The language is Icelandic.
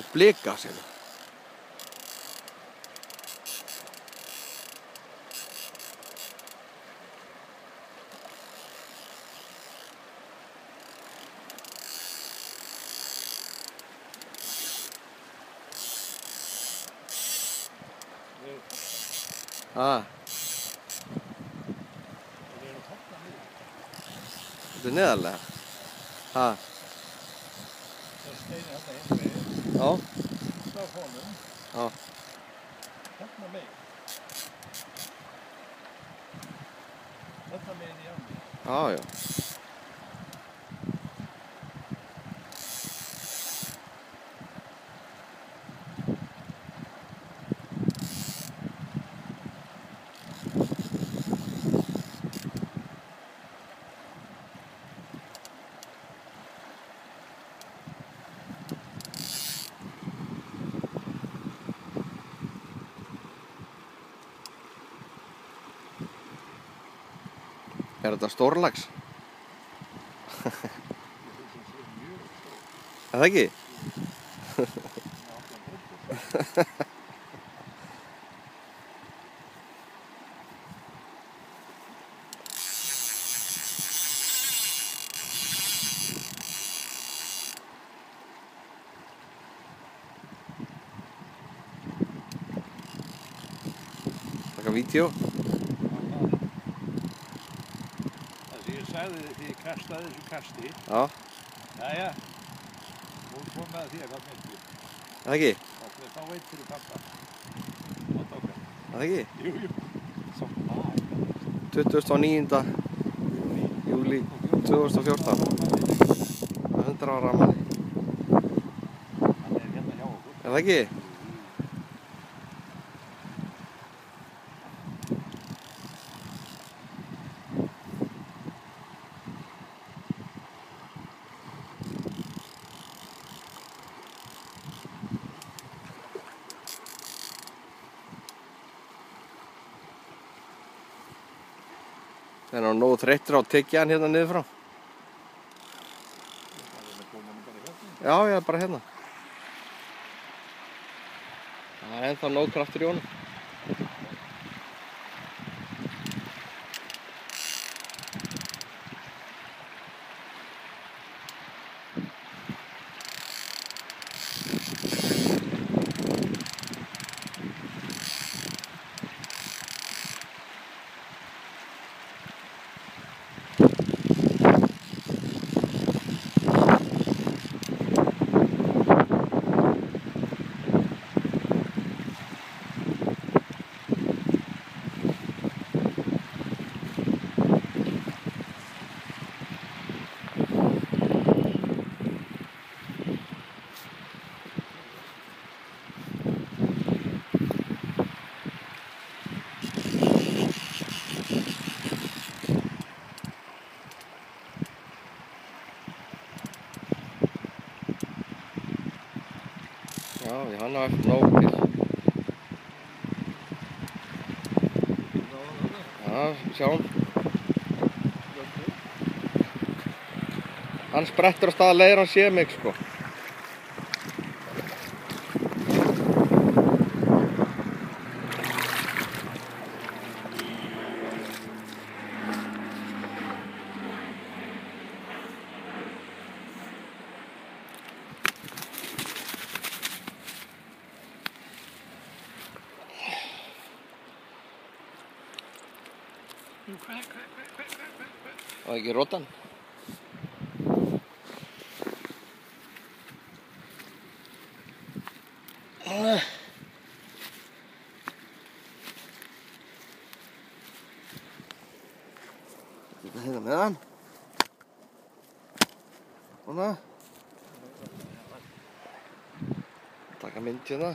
och bleka sen. Ah. Den är eller? Ah. Það steini hérna hinn meginn, já, frá honum, já. hérna meginn. Hérna meginn í áni. Já, já. Er þetta stórlags? Er það ekki? Taka vídeo? Það sem ég sagði því ég kastaði þessu kasti, Já, jæja, er komið að því að hvað myndu. er það ekki? Það er þá veit fyrir pappa. Það það ekki? Jú, jú. Svo maður. 29. júli 2014 100 ára manni Hann er hérna hjá okkur. Er það ekki? Það er nógu þreyttur á að tekja hann hérna niður frá. Já, ég er bara hérna. Það er ennþá nóg kraftur í honum. Já, hann á eftir nóg til. Já, sjáum. Hann sprettur á stað að leiðir hann sé mig, sko. Jú, hvað, hvað, hvað, hvað, hvað, hvað, hvað. Og ekki rótan. Þetta hérna með hann. Svona. Taka mynd hérna.